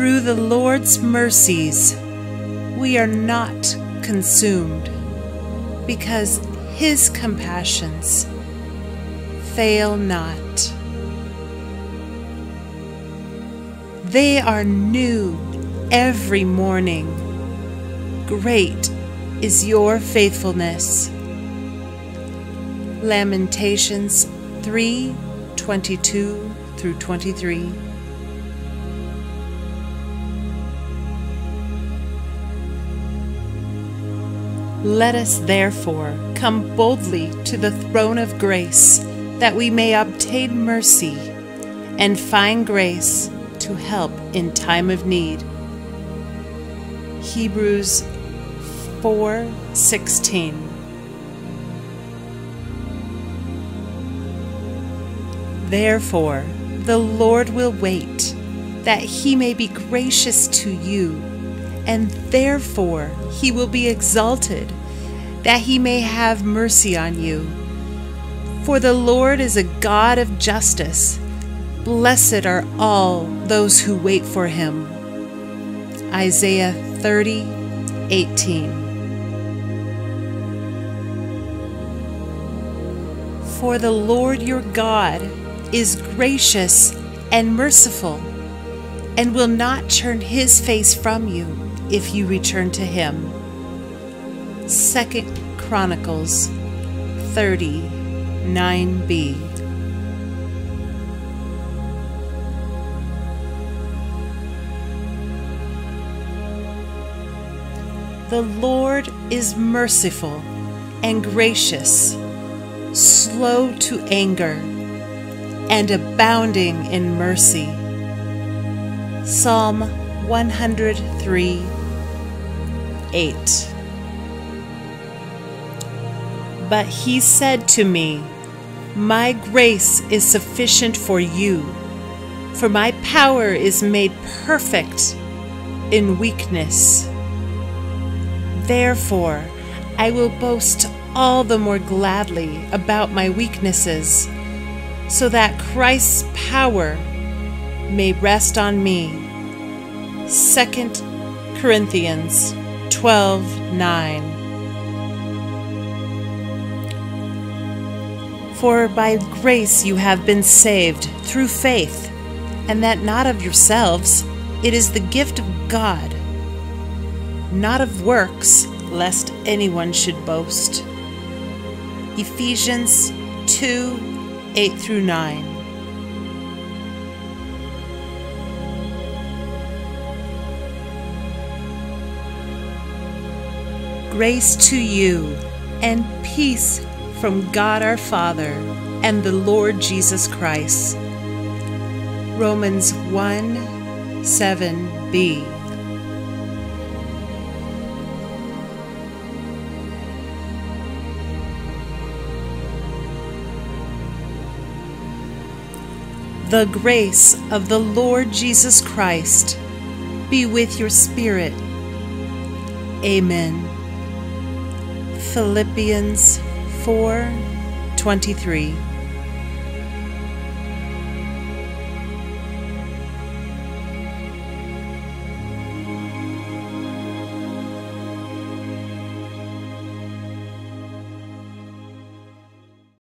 through the Lord's mercies we are not consumed, because his compassions fail not. They are new every morning. Great is your faithfulness. Lamentations 3 22 through 23. Let us therefore come boldly to the throne of grace, that we may obtain mercy and find grace to help in time of need. Hebrews 4:16 Therefore the Lord will wait that he may be gracious to you and therefore he will be exalted, that he may have mercy on you. For the Lord is a God of justice. Blessed are all those who wait for him. Isaiah 30 18. For the Lord your God is gracious and merciful, and will not turn his face from you if you return to him. Second Chronicles 30 9b. The Lord is merciful and gracious, slow to anger, and abounding in mercy. Psalm 103 8. But he said to me, My grace is sufficient for you, for my power is made perfect in weakness. Therefore, I will boast all the more gladly about my weaknesses, so that Christ's power may rest on me. 2 Corinthians 12 9. For by grace you have been saved through faith, and that not of yourselves, it is the gift of God, not of works, lest anyone should boast. Ephesians 2 8 through 9. Grace to you and peace from God our Father and the Lord Jesus Christ. Romans 1 7b. The grace of the Lord Jesus Christ be with your spirit. Amen. Philippians 4 23.